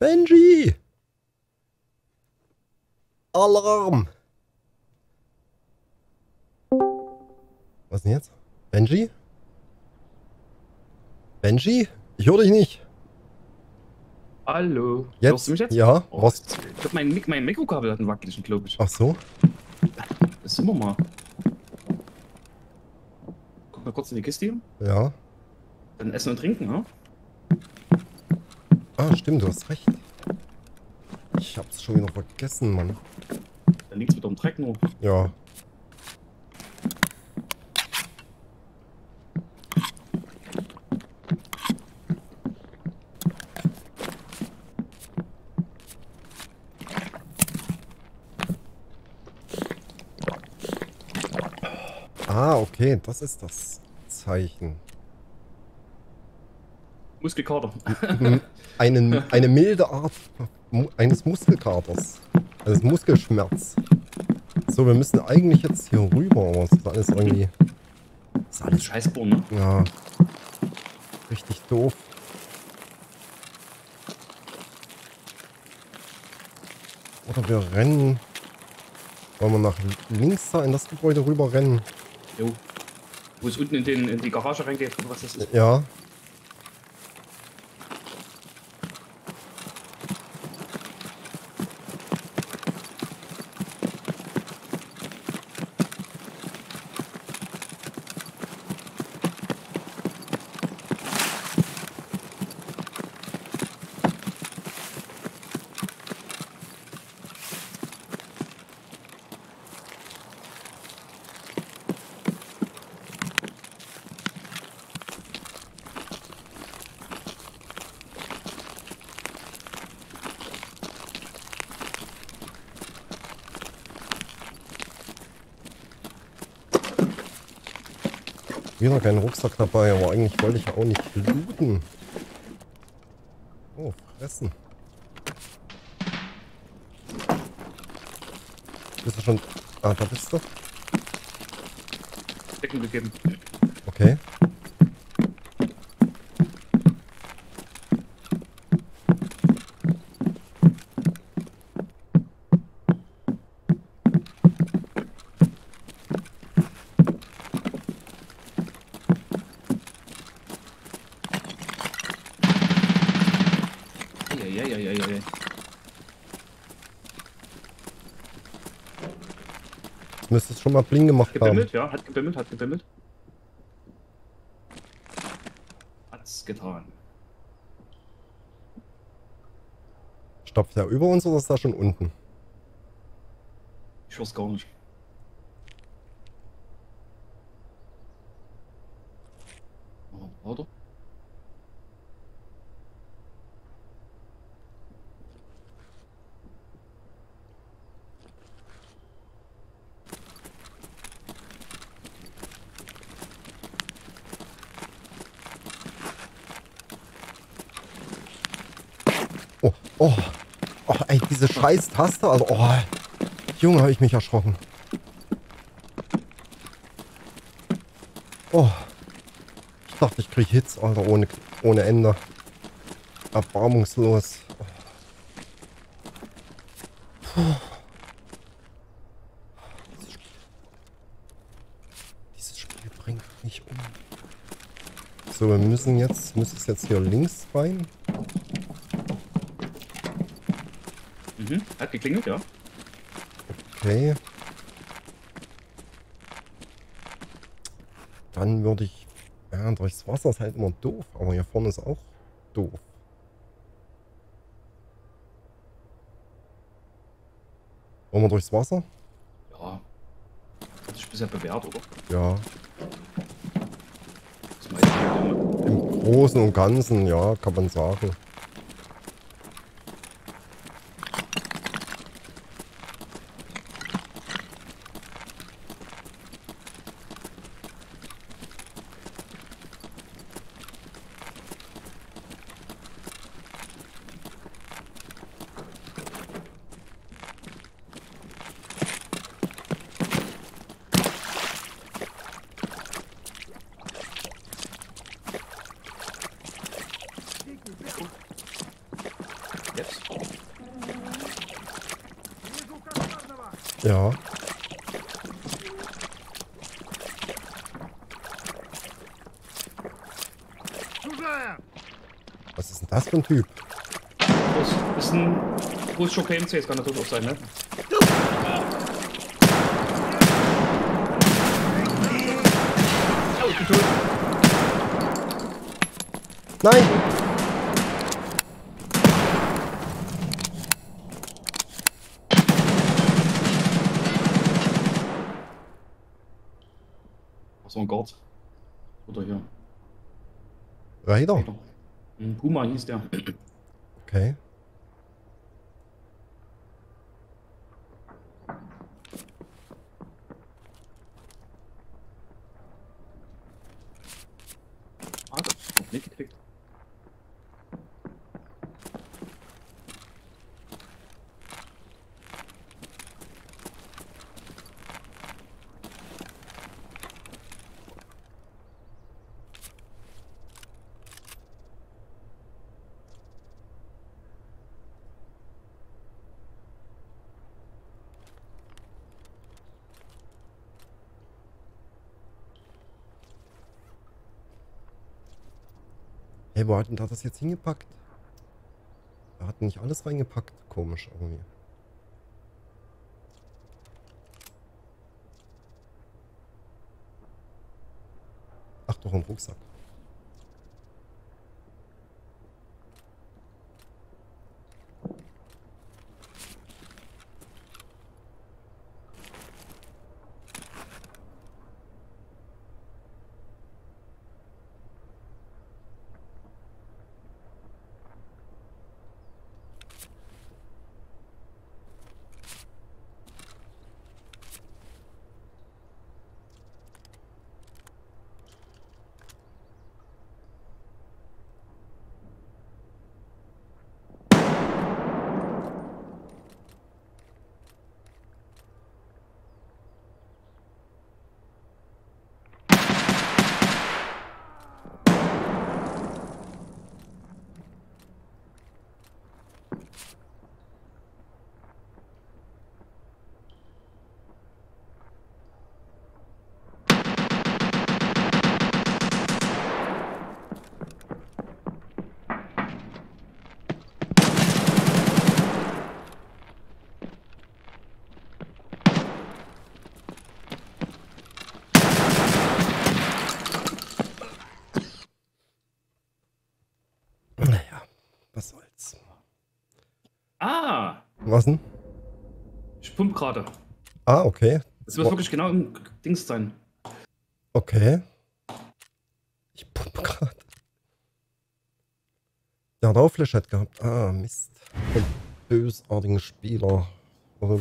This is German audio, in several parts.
Benji! Alarm! Was denn jetzt? Benji? Benji? Ich höre dich nicht. Hallo. Jetzt? Hörst du mich jetzt? Ja, Oh, was? Ich glaube, mein, Mik mein Mikrokabel hat einen wackeligen, glaube ich. Ach so. Das sind wir mal. Guck mal kurz in die Kiste hier. Ja. Dann essen und trinken, ja? Ah, stimmt, du hast recht. Ich hab's schon wieder vergessen, Mann. Dann liegt's wieder im Dreck nur. Ja. Ah, okay, das ist das Zeichen. Muskelkater. Einen, eine milde Art eines Muskelkaters. Eines Muskelschmerz. So, wir müssen eigentlich jetzt hier rüber, aber es ist alles irgendwie. Ist alles Scheißbohren, ne? Ja. Richtig doof. Oder wir rennen. Wollen wir nach links da in das Gebäude rüber rennen? Jo. Wo es unten in, den, in die Garage reingeht, oder was das ist. Ja. Wieder kein Rucksack dabei, aber eigentlich wollte ich ja auch nicht looten. Oh, fressen. Bist du schon... Ah, da bist du. Decken gegeben. Okay. Schon mal bling gemacht haben. Gebimmelt, ja, hat gebimmelt, hat gebimmelt. Hat's getan. Stopft der über uns oder ist der schon unten? Ich hör's gar nicht. Oh, Oh, oh. Ey, diese scheiß Taste. Also, oh. Junge, habe ich mich erschrocken. Oh. Ich dachte, ich krieg Hits, Alter, ohne, ohne Ende. Erbarmungslos. Puh. So, wir müssen jetzt, muss es jetzt hier links rein? Mhm, hat geklingelt, ja. Okay. Dann würde ich... Ja, durchs Wasser ist halt immer doof, aber hier vorne ist auch doof. Wollen wir durchs Wasser? Ja. Hat sich bisher bewährt, oder? Ja. Im Großen und Ganzen, ja, kann man sagen. Ja. Was ist denn das für ein Typ? Das ist ein russischer KMC, das kann natürlich auch sein, ne? Nein! Ein Guard. Oder hier. Raider? Ein Puma hieß der. Okay. Ah, das nicht gekriegt. Hey, wo hat denn da das jetzt hingepackt? Er hat nicht alles reingepackt. Komisch irgendwie. Ach doch, ein Rucksack. Naja, was soll's. Ah! Was denn? Ich pump gerade. Ah, okay. Das wird Wo- wirklich genau im Dings sein. Okay. Ich pumpe gerade. Der hat auch Flashhead gehabt. Ah, Mist. Bösartigen Spieler. Oder,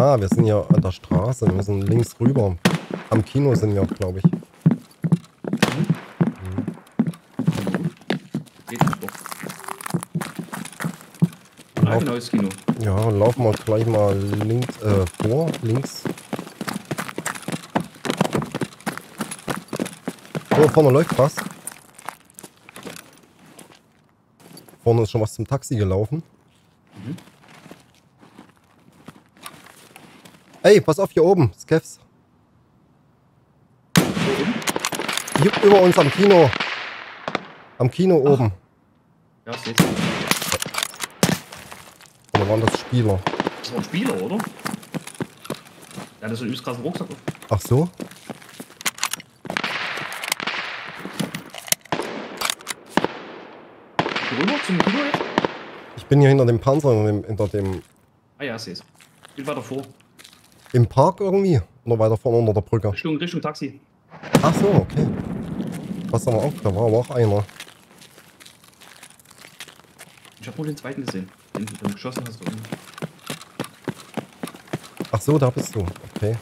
ah, wir sind ja an der Straße. Wir müssen links rüber. Am Kino sind wir, glaube ich. Ah, Lauf, das Kino. ja, laufen wir gleich mal links, äh, vor, links. So, vorne läuft was. Vorne ist schon was zum Taxi gelaufen. Ey, pass auf hier oben, Skeffs. Hier über uns am Kino. Am Kino oben. Ja, seht Oder waren das Spieler? Das war ein Spieler, oder? Der hatte so einen übelst krassen Rucksack. Ach so? Rüber zum Kino jetzt? Ich bin hier hinter dem Panzer, hinter dem, hinter dem Ah ja, sehe es. Bin weiter vor. Im Park irgendwie. Oder weiter vorne unter der Brücke. Richtung, Richtung Taxi. Ach so, okay. Pass aber auf, da war aber auch einer. Ich habe nur den zweiten gesehen. Den du dann geschossen hast. Oder? Ach so, da bist du. Okay.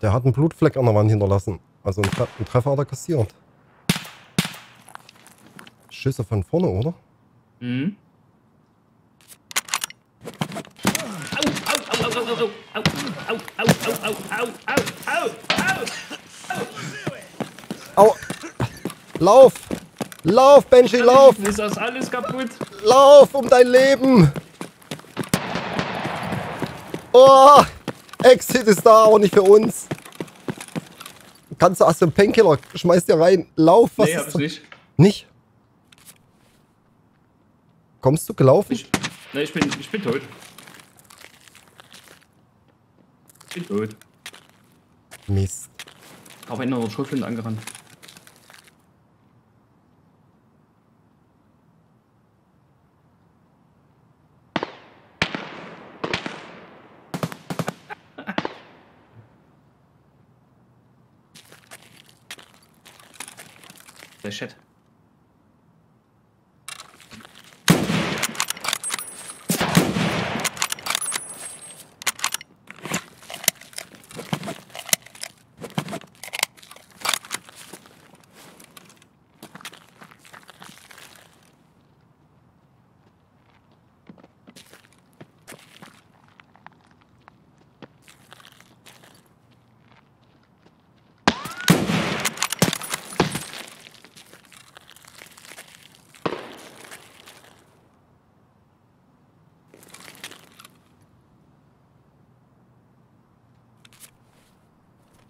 Der hat einen Blutfleck an der Wand hinterlassen. Also einen, Tre einen Treffer hat er kassiert. Schüsse von vorne, oder? Mhm. Au, au, au, au, au, au, au, au, au, au, au, au. Au! Lauf! Lauf, Benji, lauf! Ist das alles kaputt? Lauf um dein Leben! Oh! Exit ist da, aber nicht für uns. Kannst du aus dem Painkiller, schmeiß dir rein. Lauf, was Nee, ist da- nicht. Nicht? Kommst du gelaufen? Ich, nee, ich bin, ich bin tot. Ich bin tot. Mist. Auf einer der Schrotflinte angerannt. Der Chat.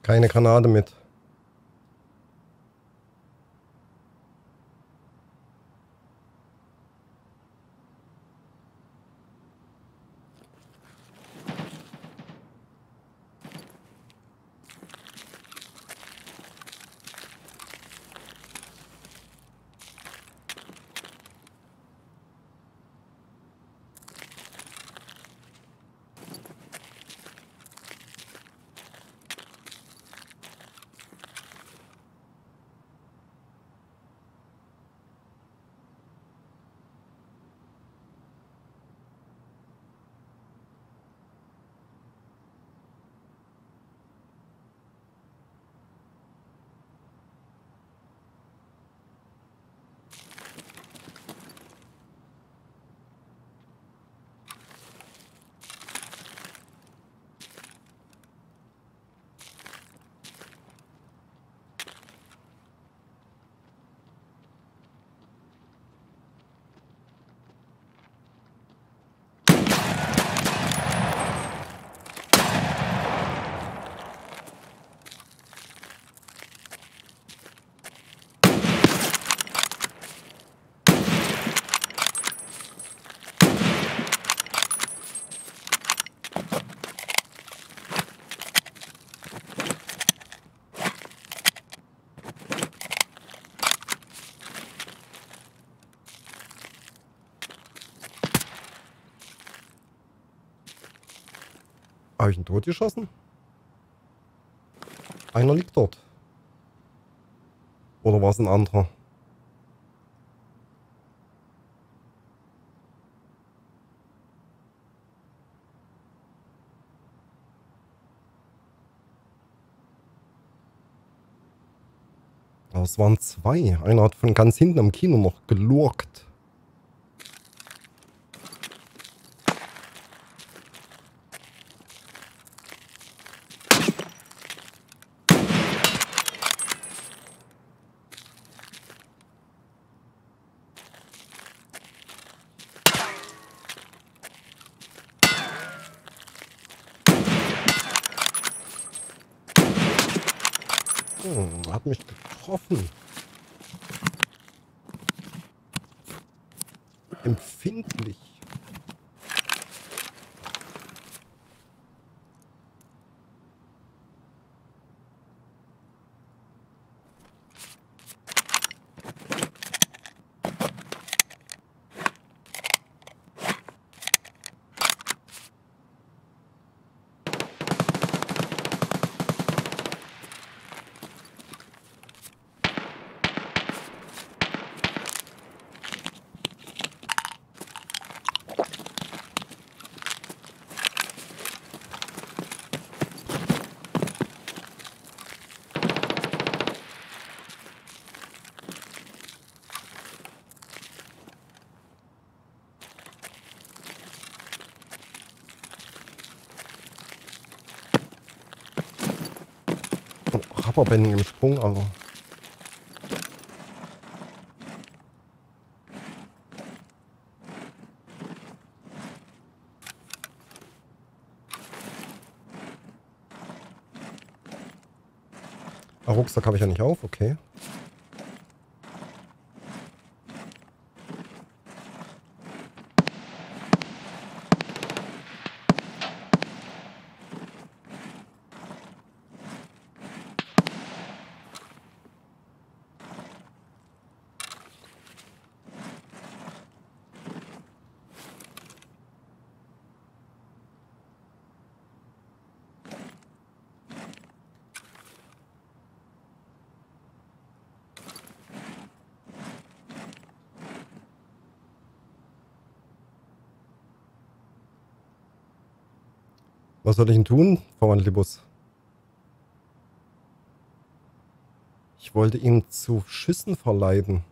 Keine Granate mit. Habe ich ihn totgeschossen? Einer liegt dort. Oder war es ein anderer? Es waren zwei. Einer hat von ganz hinten am Kino noch gelurkt. Hm, hat mich getroffen. Empfindlich. Im Sprung, aber... Ah, Rucksack habe ich ja nicht auf, okay. Was soll ich denn tun, Verwandlibus? Ich wollte ihn zu Schüssen verleiten.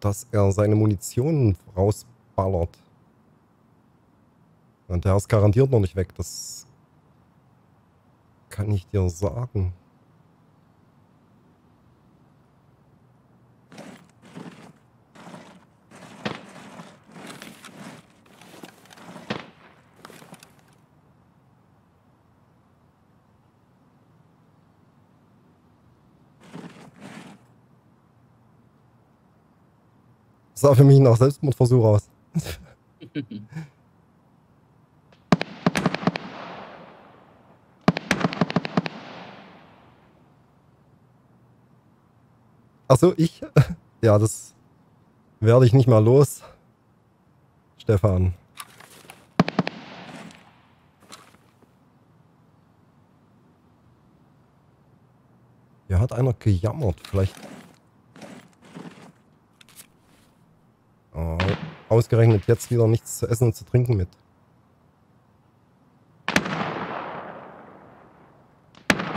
Dass er seine Munition rausballert. Und der ist garantiert noch nicht weg. Das kann ich dir sagen. Sah für mich nach Selbstmordversuch aus. Achso, ich? Ja, das werde ich nicht mal los. Stefan. Hier hat einer gejammert. Vielleicht ausgerechnet jetzt wieder nichts zu essen und zu trinken mit.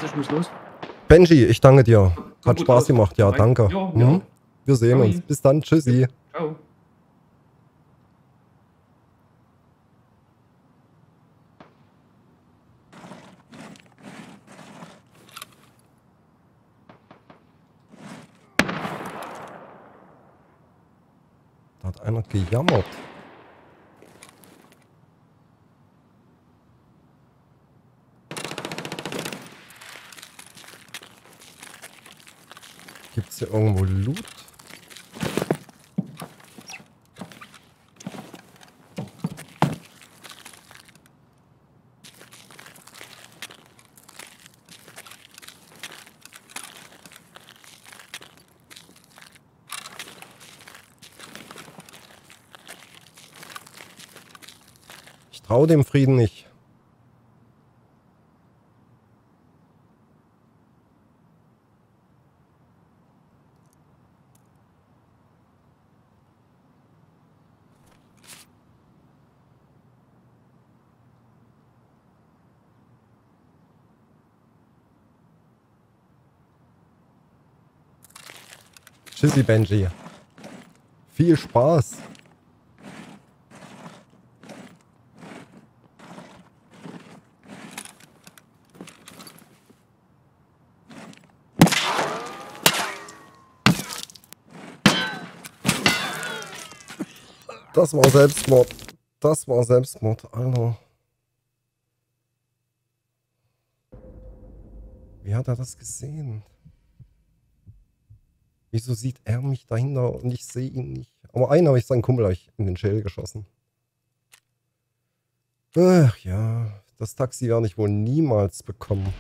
Ich muss los. Benji, ich danke dir. Hat Spaß gemacht. Ja, danke. Mhm. Wir sehen uns. Bis dann. Tschüssi. Ciao. einer gejammert. Gibt es hier irgendwo Loot? Traue dem Frieden nicht. Tschüssi, Benji. Viel Spaß. Das war Selbstmord. Das war Selbstmord, Alter. Wie hat er das gesehen? Wieso sieht er mich dahinter und ich sehe ihn nicht? Aber einen habe ich seinen Kumpel ich in den Schädel geschossen. Ach ja, das Taxi werde ich wohl niemals bekommen.